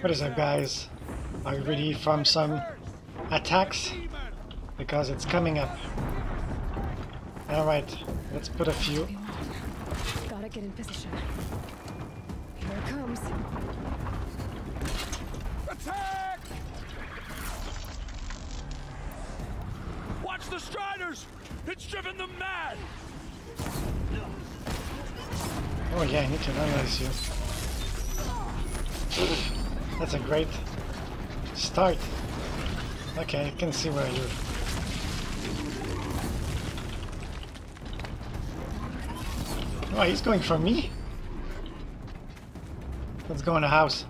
What is up, guys? Are you ready from some attacks? Because it's coming up. Alright, let's put a few. Gotta get in position. Here it comes. Attack! Watch the Striders! It's driven them mad! Oh yeah, I need to analyze you. That's a great start. Okay, I can see where you're. Oh, he's going for me? Let's go in the house.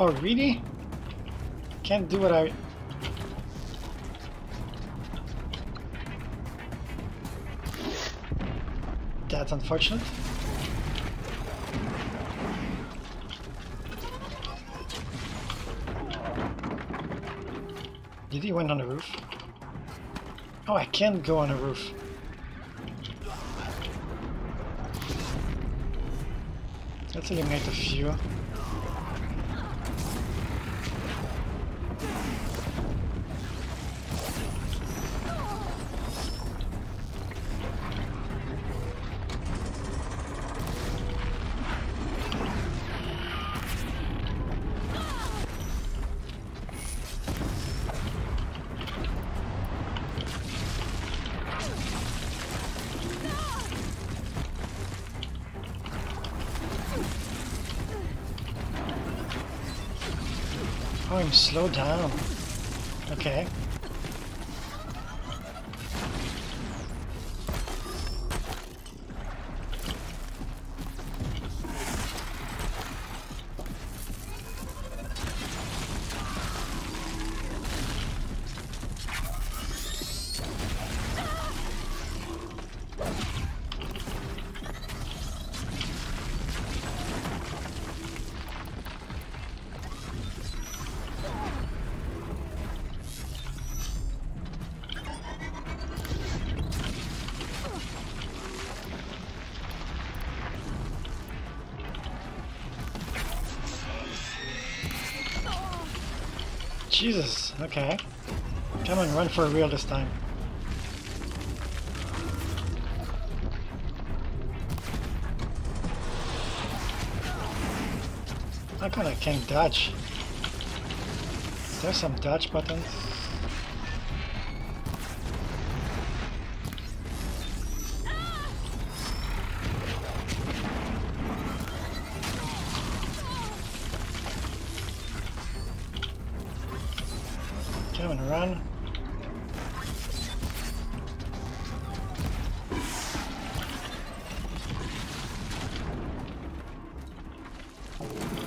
Oh, really? Can't do what I... That's unfortunate. Did he went on the roof? Oh, I can't go on the roof. Let's eliminate a few. Slow down. Okay. Jesus, okay. Come on, run for real this time. I kinda can't dodge. Is there some dodge buttons? Run.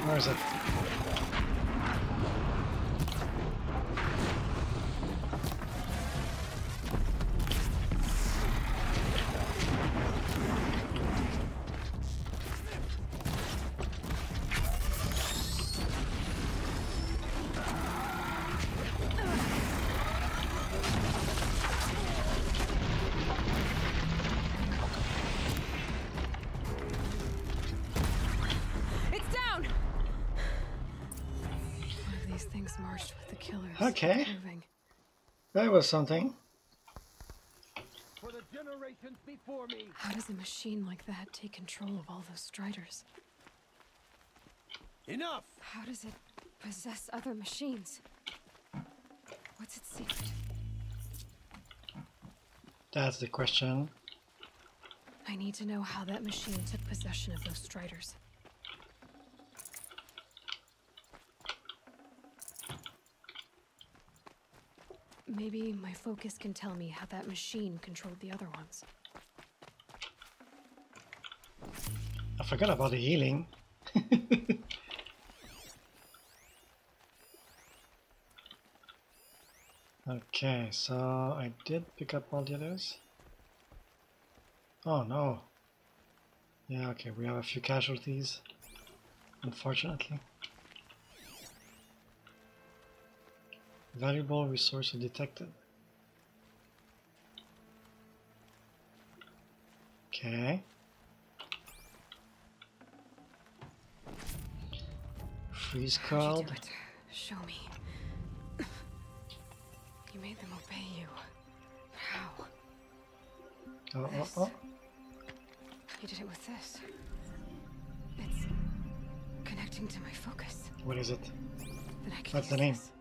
Where is it? Okay. Moving. That was something. For the generations before me! How does a machine like that take control of all those striders? Enough! How does it possess other machines? What's its secret? That's the question. I need to know how that machine took possession of those striders. Maybe my focus can tell me how that machine controlled the other ones. I forgot about the healing. okay, so I did pick up all the others. Oh no. Yeah, okay, we have a few casualties, unfortunately. Valuable resource detected. Okay. Freeze How'd you cold. do it? Show me. You made them obey you. How? Oh, oh, oh. You did it with this. It's connecting to my focus. What is it? Then I can What's the name? this.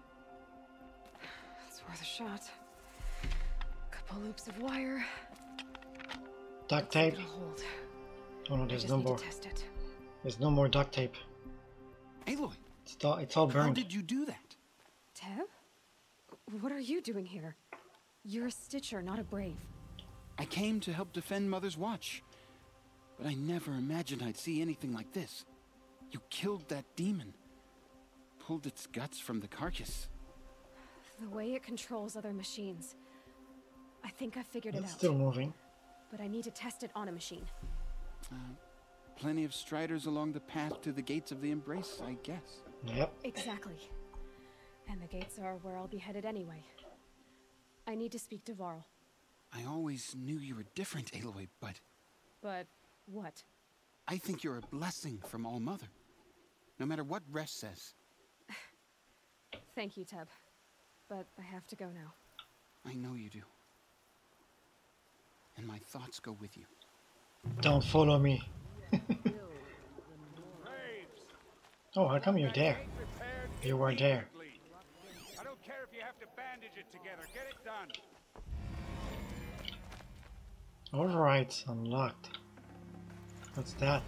It's worth a shot. Couple loops of wire. Duct tape? It'll hold. Oh no, there's no more. to test it. There's no more duct tape. Aloy, It's all, it's all burned. how burned. did you do that? Teb? What are you doing here? You're a Stitcher, not a Brave. I came to help defend Mother's Watch. But I never imagined I'd see anything like this. You killed that demon. Pulled its guts from the carcass. The way it controls other machines. I think I figured it It's out. still moving. But I need to test it on a machine. Uh, plenty of striders along the path to the gates of the Embrace, I guess. Yep. Exactly. And the gates are where I'll be headed anyway. I need to speak to Varl. I always knew you were different, Aloy, but But what? I think you're a blessing from All Mother. No matter what Resh says, Thank you, Teb. But I have to go now. I know you do. And my thoughts go with you. Don't follow me. Oh, how come you're there? You were there. immediately. I don't care if you have to bandage it together. Get it done. Alright, unlocked. What's that?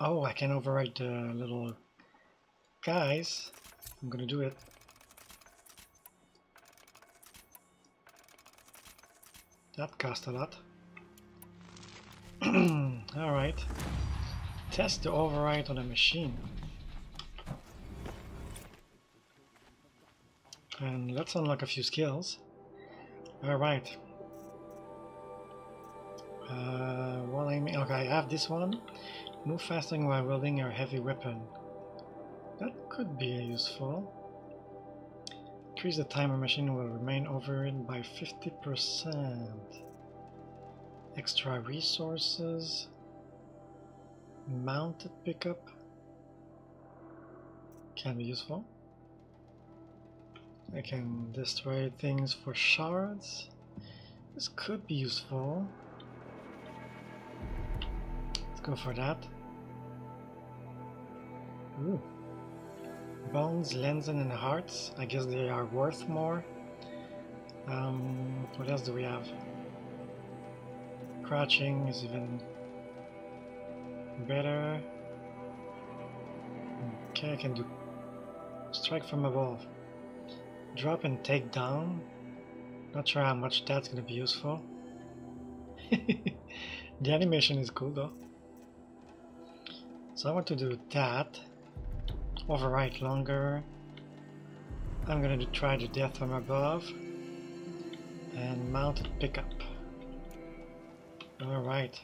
Oh, I can override the little guys. I'm gonna do it. That cost a lot. Alright. Test the override on a machine. And let's unlock a few skills. Alright. Uh, while aiming, okay, I have this one. Move faster while wielding a heavy weapon. That could be useful. Increase the timer machine will remain overridden by 50%. Extra resources. Mounted pickup. Can be useful. I can destroy things for shards. This could be useful. Let's go for that. Ooh. Bones, lenses, and hearts. I guess they are worth more. Um, what else do we have? Crouching is even better. Okay, I can do strike from above. Drop and take down. Not sure how much that's gonna be useful. the animation is cool though. So I want to do that. Overwrite longer. I'm gonna try the death from above. And mounted pickup. Alright.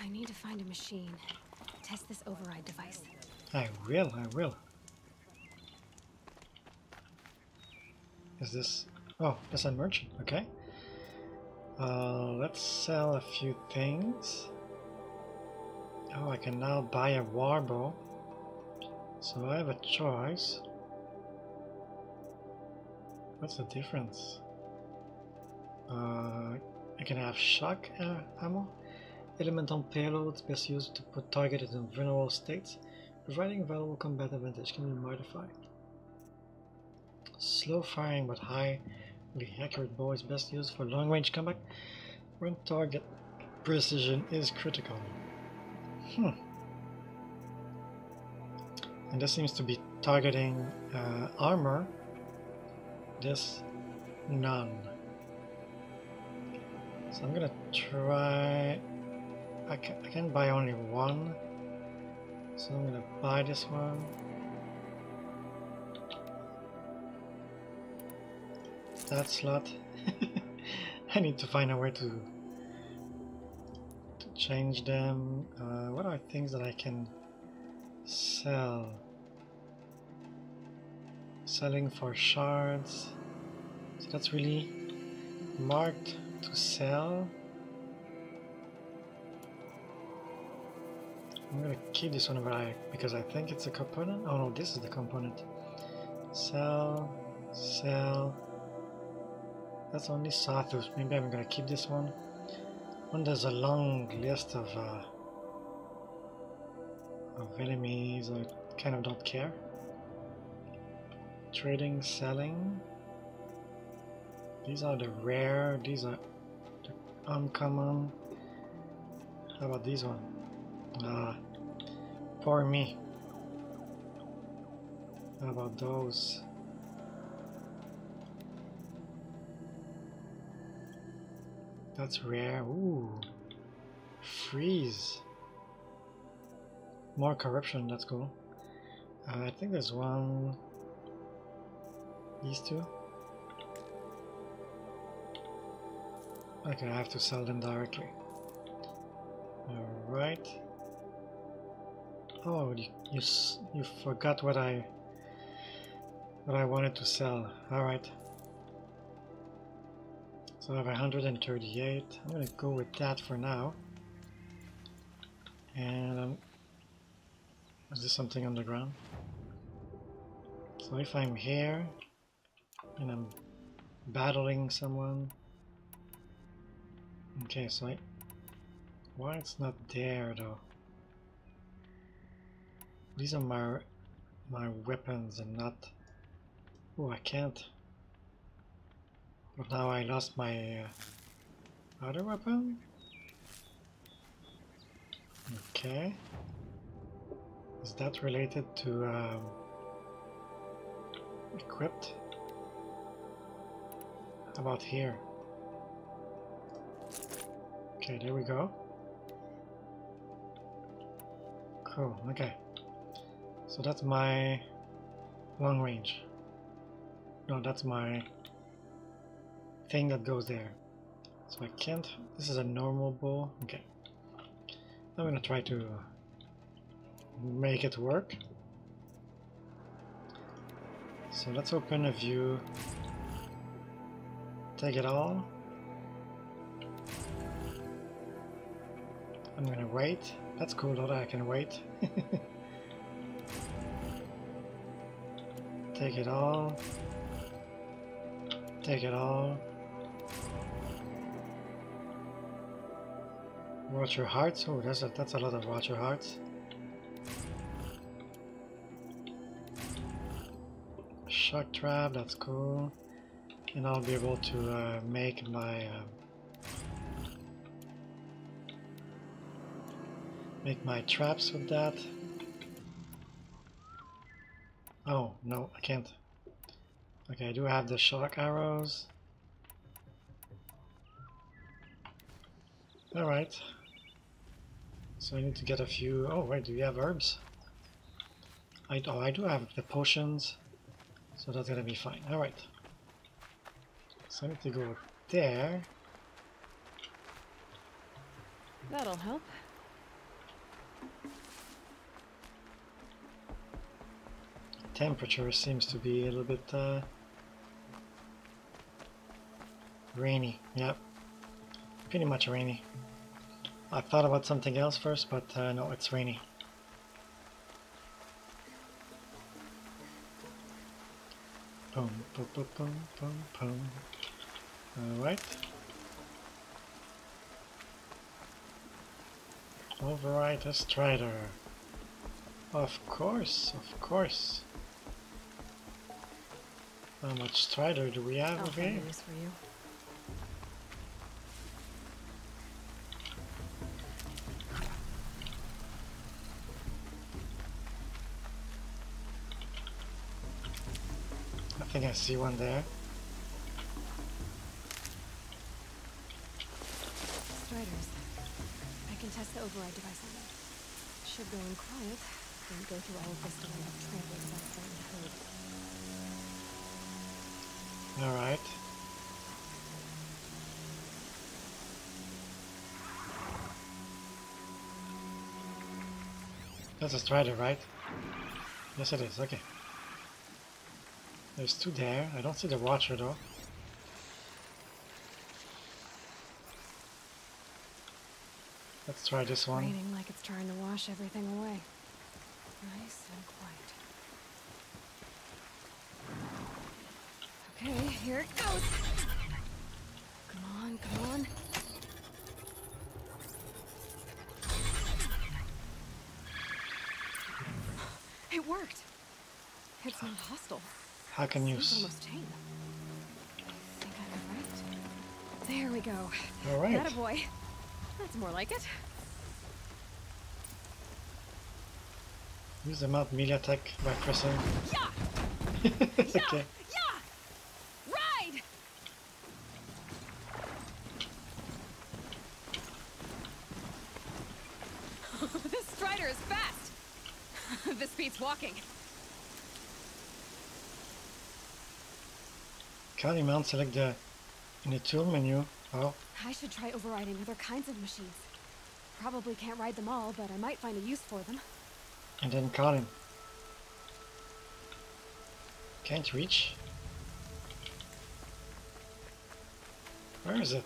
I need to find a machine. Test this override device. I will, I will. Is this... Oh, that's a merchant, okay. Uh, let's sell a few things. Oh, I can now buy a warbow. So I have a choice. What's the difference? Uh, I can have shock uh, ammo. Elemental payloads best used to put targeted in vulnerable states. Providing valuable combat advantage can be modified. Slow firing but high, really accurate bow is best used for long range combat when target precision is critical. Hmm. And this seems to be targeting uh, armor. This, none. So I'm gonna try. I can, I can buy only one. So I'm gonna buy this one. That slot. I need to find a way to to change them. Uh, what are things that I can sell? Selling for shards. So that's really marked to sell. I'm gonna keep this one I, because I think it's a component. Oh no, this is the component. Sell, sell. That's only sawtooth. Maybe I'm gonna keep this one. When there's a long list of uh, of enemies, I kind of don't care. Trading, selling. These are the rare. These are the uncommon. How about this one? Ah, poor me. How about those? That's rare. Ooh. Freeze. More corruption, that's cool. Uh, I think there's one... These two? Okay, I have to sell them directly. Alright. Oh, you, you, you forgot what I... what I wanted to sell. Alright. So I have 138. I'm gonna go with that for now. And um, is there something on the ground? So if I'm here and I'm battling someone. Okay, so I why it's not there though? These are my my weapons and not. Oh, I can't. But now I lost my uh, other weapon? Okay. Is that related to um, equipped? How about here? Okay, there we go. Cool, okay. So that's my long range. No, that's my thing that goes there. So I can't, this is a normal bow, okay. I'm gonna try to make it work. So let's open a view, take it all. I'm gonna wait, that's cool that I can wait. take it all, take it all. Watcher hearts. Oh, that's a that's a lot of watcher hearts. Shock trap. That's cool. And I'll be able to uh, make my uh, make my traps with that. Oh no, I can't. Okay, I do have the shock arrows. Alright. So I need to get a few... Oh, wait, do we have herbs? I, oh, I do have the potions, so that's gonna be fine. Alright. So I need to go there. That'll help. Temperature seems to be a little bit uh, rainy. Yep, pretty much rainy. I thought about something else first, but uh, no, it's rainy. Boom, boom, boom, boom, boom, boom. Alright. Override a Strider. Of course, of course. How much Strider do we have over here? find a use for you. I see one there. Striders. I can test the override device on them. Should go in quiet. Then go through all of this to how to translate that foreign code. Alright. That's a strider, right? Yes it is, okay. There's two there. I don't see the watcher though. Let's try this one. Raining like it's trying to wash everything away. Nice and quiet. Okay, here it goes. Come on, come on. It worked. It's not hostile. How can use. Almost tame. I think I'm right. There we go. All right. That a boy. That's more like it. Use the mount MediaTek by pressing. Yeah! okay. Yeah! Ride! this strider is fast! this beats walking. Kali mount select the in the tool menu. Oh, I should try overriding other kinds of machines. Probably can't ride them all, but I might find a use for them. and then Colin. Can't reach. Where is it?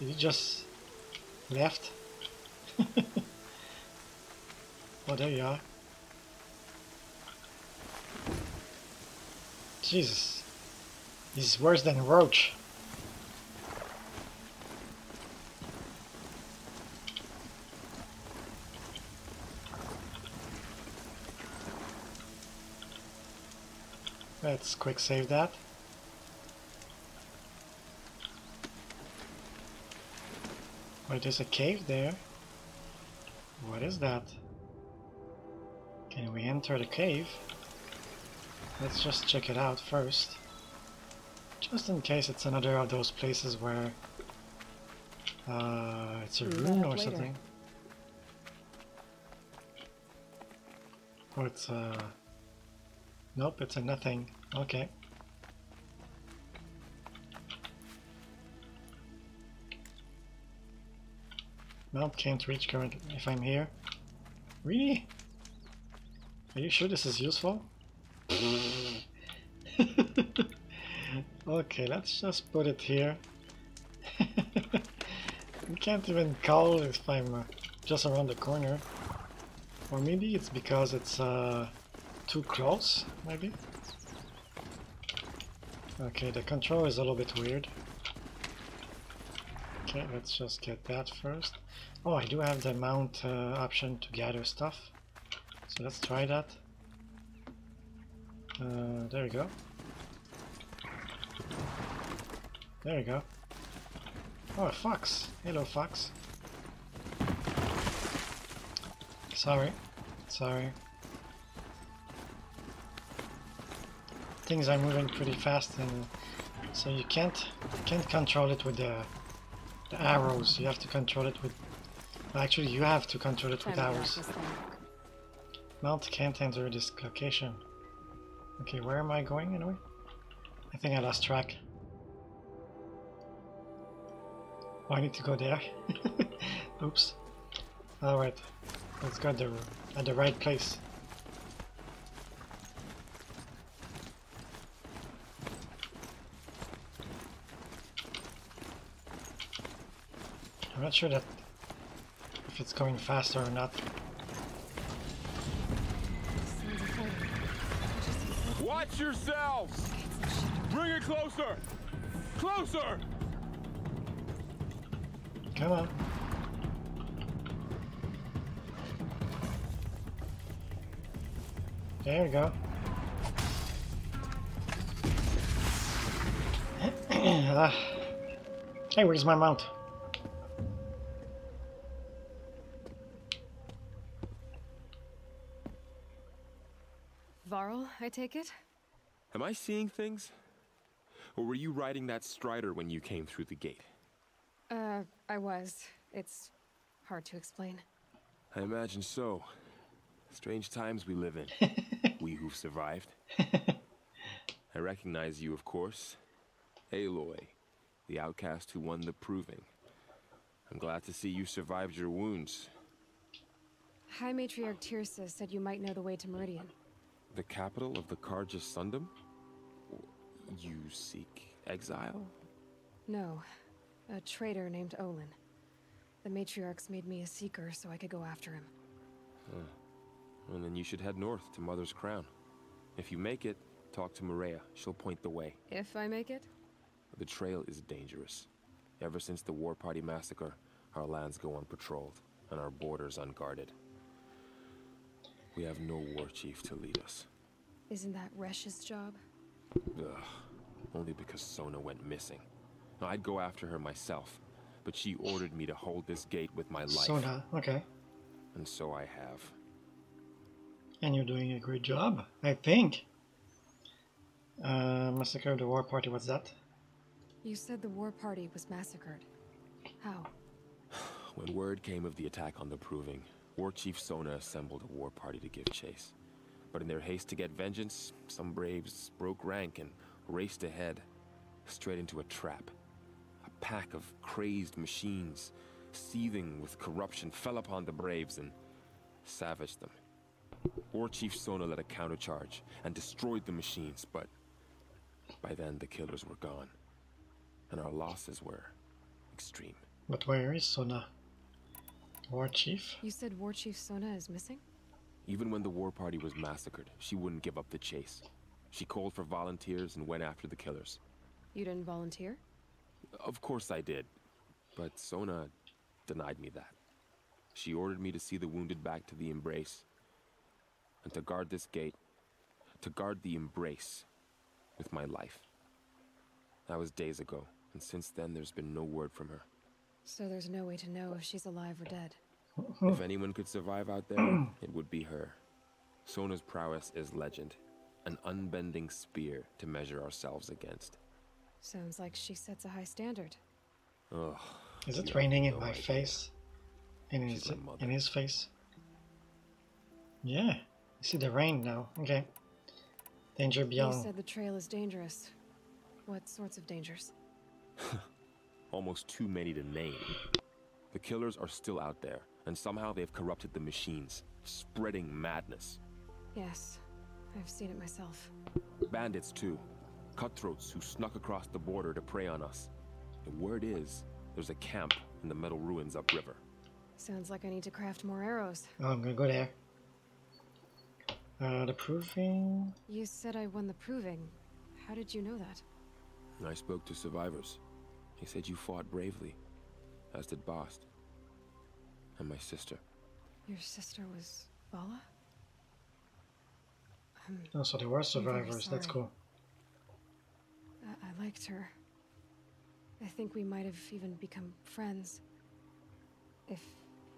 Did he just left? oh, there you are. Jesus. He's worse than Roach. Let's quick save that. Wait, there's a cave there. What is that? Can we enter the cave? Let's just check it out first. Just in case it's another of those places where uh, it's a Look room or later. something. Or it's uh Nope, it's a nothing. Okay. Mount can't reach current if I'm here. Really? Are you sure this is useful? okay, let's just put it here. you can't even call if I'm uh, just around the corner. Or maybe it's because it's uh, too close, maybe? Okay, the control is a little bit weird. Okay, let's just get that first. Oh, I do have the mount uh, option to gather stuff. So let's try that. Uh, there we go. There we go. Oh, a fox. Hello, fox. Sorry. Sorry. Things are moving pretty fast and so you can't you can't control it with the the arrows. You have to control it with actually you have to control it with arrows. Mount can't enter this location. Okay, where am I going anyway? I think I lost track. Oh, I need to go there. Oops. Alright. Let's go at the, at the right place. I'm not sure that if it's going faster or not. Watch yourselves! Bring it closer! Closer! Come on. There we go. Ah. hey, where's my mount? Varl, I take it? Am I seeing things? Or were you riding that strider when you came through the gate? Uh, I was. It's hard to explain. I imagine so. Strange times we live in. we who've survived. I recognize you, of course. Aloy, the outcast who won the proving. I'm glad to see you survived your wounds. High Matriarch Teersa said you might know the way to Meridian. The capital of the Carja Sundom? You seek exile? No, a traitor named Olin. The matriarchs made me a seeker so I could go after him. Hmm. And then you should head north to Mother's Crown. If you make it, talk to Maria. She'll point the way. If I make it? The trail is dangerous. Ever since the War Party massacre, our lands go unpatrolled and our borders unguarded. We have no war chief to lead us. Isn't that Resh's job? Ugh. Only because Sona went missing. I'd go after her myself, but she ordered me to hold this gate with my life. Sona, okay. And so I have. And you're doing a great job, I think. Uh, Massacre of the War Party, what's that? You said the war party was massacred. How? When word came of the attack on the Proving, War Chief Sona assembled a war party to give chase. But in their haste to get vengeance, some braves broke rank and raced ahead, straight into a trap. A pack of crazed machines, seething with corruption, fell upon the braves and savaged them. War Chief Sona led a countercharge and destroyed the machines, but by then the killers were gone, and our losses were extreme. But where is Sona? War Chief? You said War Chief Sona is missing? Even when the war party was massacred, she wouldn't give up the chase. She called for volunteers and went after the killers. You didn't volunteer? Of course I did, but Sona denied me that. She ordered me to see the wounded back to the embrace, and to guard this gate, to guard the embrace with my life. That was days ago, and since then there's been no word from her. So there's no way to know if she's alive or dead. If anyone could survive out there, it would be her. Sona's prowess is legend, an unbending spear to measure ourselves against. Sounds like she sets a high standard. Ugh. Is it raining in no my idea. face? In She's his, in his face? Yeah, you see the rain now. Okay. Danger You beyond. said the trail is dangerous. What sorts of dangers? Almost too many to name. The killers are still out there, and somehow they've corrupted the machines, spreading madness. Yes, I've seen it myself. Bandits, too. Cutthroats who snuck across the border to prey on us. The word is, there's a camp in the metal ruins upriver. Sounds like I need to craft more arrows. Oh, I'm gonna go there. Uh, the proving. You said I won the proving. How did you know that? I spoke to survivors. He said you fought bravely, as did Bast. And my sister. Your sister was Vala? I'm, Oh, so there were survivors. That's cool. I, I liked her. I think we might have even become friends. If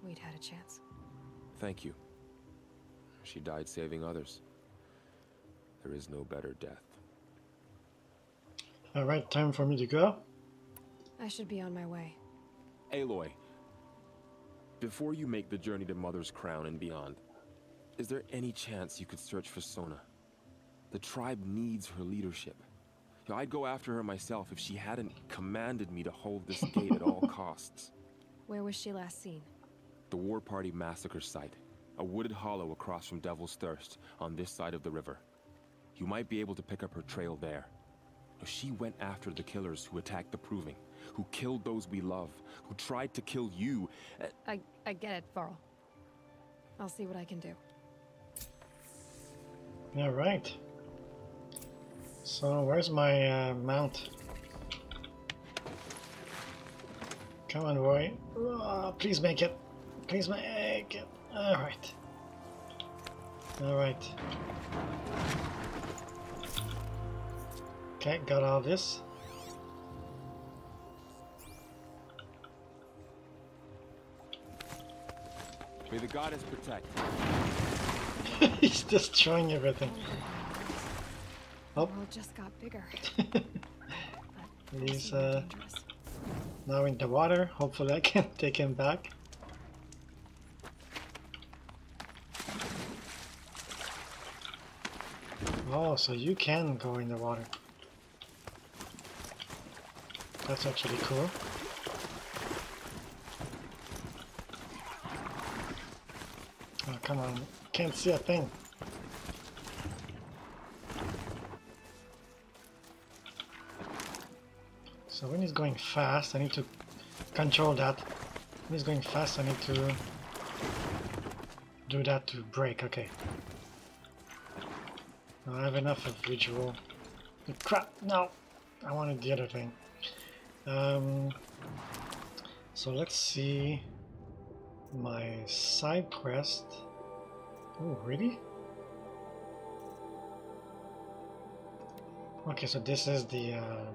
we'd had a chance. Thank you. She died saving others. There is no better death. Alright, time for me to go. I should be on my way. Aloy, before you make the journey to Mother's Crown and beyond, is there any chance you could search for Sona? The tribe needs her leadership. You know, I'd go after her myself if she hadn't commanded me to hold this gate at all costs. Where was she last seen? The War Party massacre site, a wooded hollow across from Devil's Thirst on this side of the river. You might be able to pick up her trail there. She went after the killers who attacked the Proving, who killed those we love, who tried to kill you. Uh, I, I get it, Varl. I'll see what I can do. Alright. So, where's my uh, mount? Come on, boy. Oh, please make it. Please make it. Alright. Alright. Okay, got all this. May the goddess protect. He's destroying everything. Oh. world just got bigger. He's uh, now in the water. Hopefully I can take him back. Oh, so you can go in the water. That's actually cool. Oh, come on. Can't see a thing. So when he's going fast, I need to control that. When He's going fast, I need to do that to break, okay. I have enough of ritual. Crap, no! I wanted the other thing. Um, so let's see my side quest. Oh, really? Okay, so this is the uh,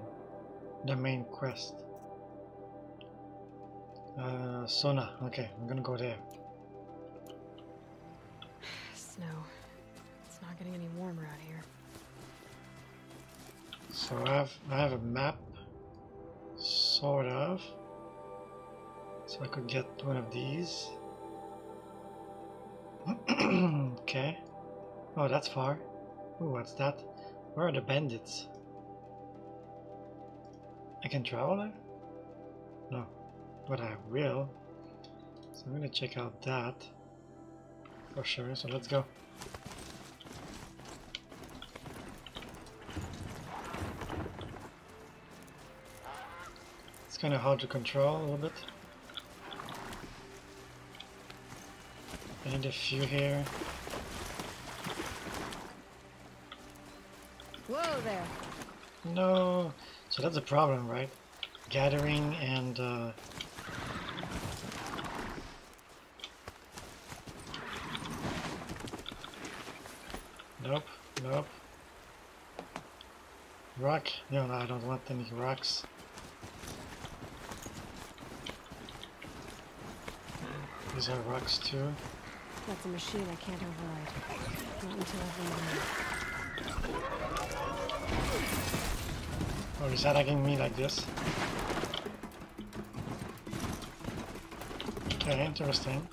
the main quest. Uh, Sona. Okay, I'm gonna go there. Snow. It's not getting any warmer out here. So I have I have a map, sort of. So I could get one of these. okay. Oh, that's far. Ooh, what's that? Where are the bandits? I can travel there? No, but I will. So I'm gonna check out that for sure. So let's go. Kind of hard to control a little bit. I need a few here. Whoa there! No, so that's a problem, right? Gathering and uh, nope, nope. Rock? No, no, I don't want any rocks. These are rocks too. That's a machine I can't override. Not until I've Oh, he's attacking me like this. Okay, interesting.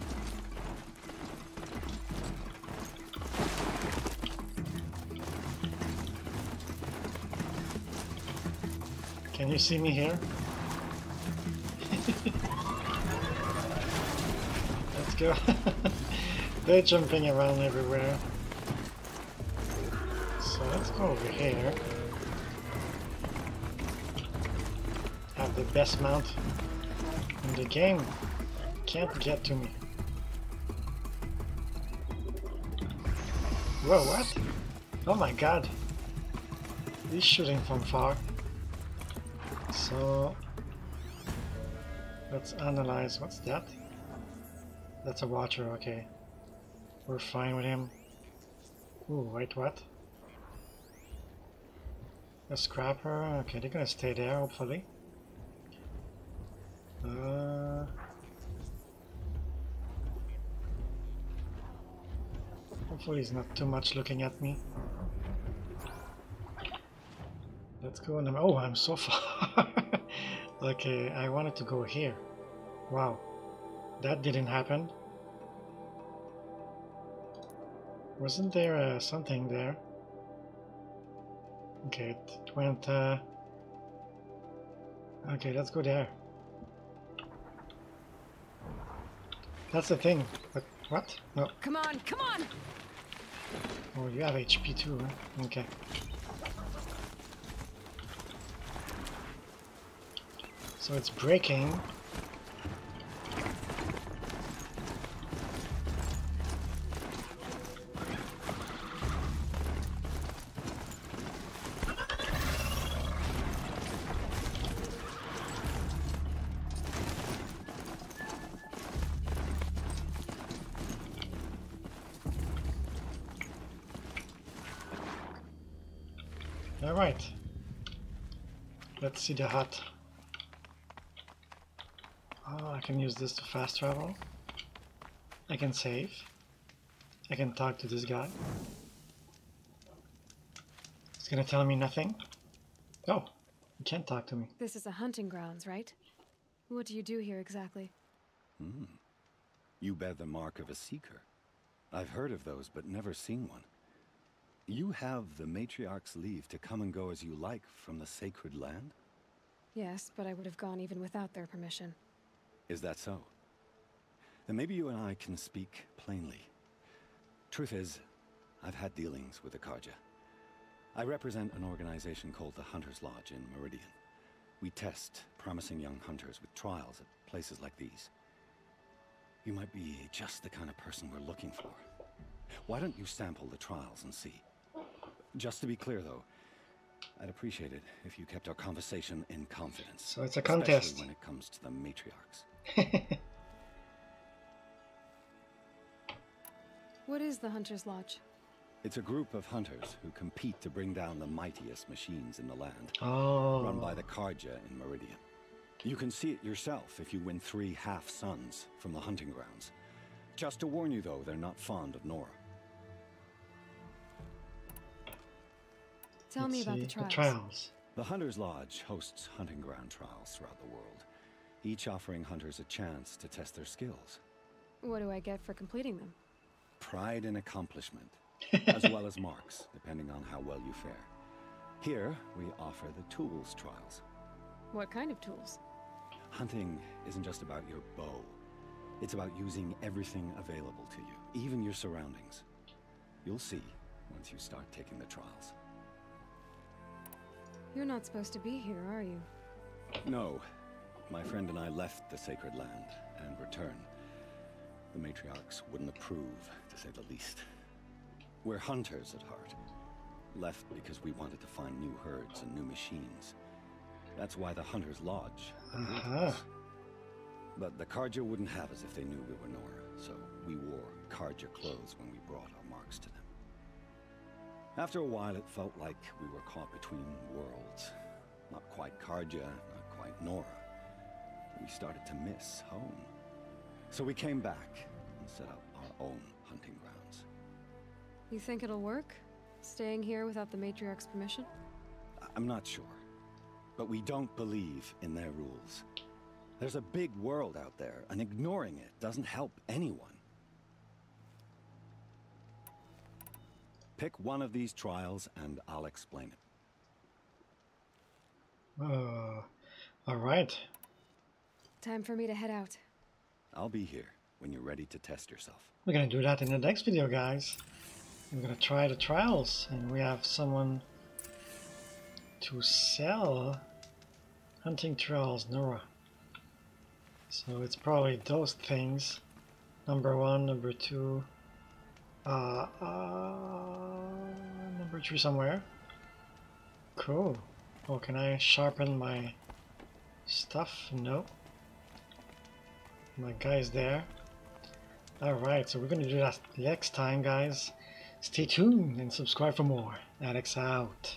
Can you see me here? Go. They're jumping around everywhere. So let's go over here. Have the best mount in the game. Can't get to me. Whoa, what? Oh my god. He's shooting from far. So let's analyze what's that? That's a watcher, okay. We're fine with him. Ooh, wait, what? A scrapper, okay, they're gonna stay there, hopefully. Uh, hopefully he's not too much looking at me. Let's go on. Oh, I'm so far. okay, I wanted to go here. Wow, that didn't happen. Wasn't there uh, something there? Okay, it went. Uh... Okay, let's go there. That's the thing. But what? No. Come on, come on! Oh, you have HP too, huh? Okay. So it's breaking. Alright. Let's see the hut. Oh, I can use this to fast travel. I can save. I can talk to this guy. It's gonna tell me nothing. Oh, you can't talk to me. This is a hunting grounds, right? What do you do here exactly? Hmm. You bear the mark of a seeker. I've heard of those, but never seen one. You have the matriarch's leave to come and go as you like from the sacred land? Yes, but I would have gone even without their permission. Is that so? Then maybe you and I can speak plainly. Truth is, I've had dealings with the Carja. I represent an organization called the Hunter's Lodge in Meridian. We test promising young hunters with trials at places like these. You might be just the kind of person we're looking for. Why don't you sample the trials and see? Just to be clear, though, I'd appreciate it if you kept our conversation in confidence. So it's a especially contest. when it comes to the matriarchs. What is the Hunter's Lodge? It's a group of hunters who compete to bring down the mightiest machines in the land, oh. run by the Carja in Meridian. You can see it yourself if you win three half-suns from the hunting grounds. Just to warn you, though, they're not fond of Nora. Tell me Let's about see, the trials. trials. The Hunter's Lodge hosts hunting ground trials throughout the world, each offering hunters a chance to test their skills. What do I get for completing them? Pride and accomplishment, as well as marks, depending on how well you fare. Here, we offer the tools trials. What kind of tools? Hunting isn't just about your bow. It's about using everything available to you, even your surroundings. You'll see once you start taking the trials. You're not supposed to be here, are you? No, my friend and I left the sacred land and returned. The matriarchs wouldn't approve, to say the least. We're hunters at heart. Left because we wanted to find new herds and new machines. That's why the Hunter's Lodge Uh-huh. But the Carja wouldn't have us if they knew we were Nora, so we wore Carja clothes when we brought our marks to them. After a while, it felt like we were caught between worlds. Not quite Carja, not quite Nora. We started to miss home. So we came back and set up our own hunting grounds. You think it'll work? Staying here without the matriarch's permission? I'm not sure. But we don't believe in their rules. There's a big world out there, and ignoring it doesn't help anyone. Pick one of these trials, and I'll explain it. Uh, all right. Time for me to head out. I'll be here when you're ready to test yourself. We're gonna do that in the next video, guys. We're gonna try the trials, and we have someone to sell hunting trials, Nora. So it's probably those things. Number one, number two, uh, uh, number three somewhere. Cool. Oh, can I sharpen my stuff? No. My guy's there. Alright, so we're to do that next time, guys. Stay tuned and subscribe for more. Alex out.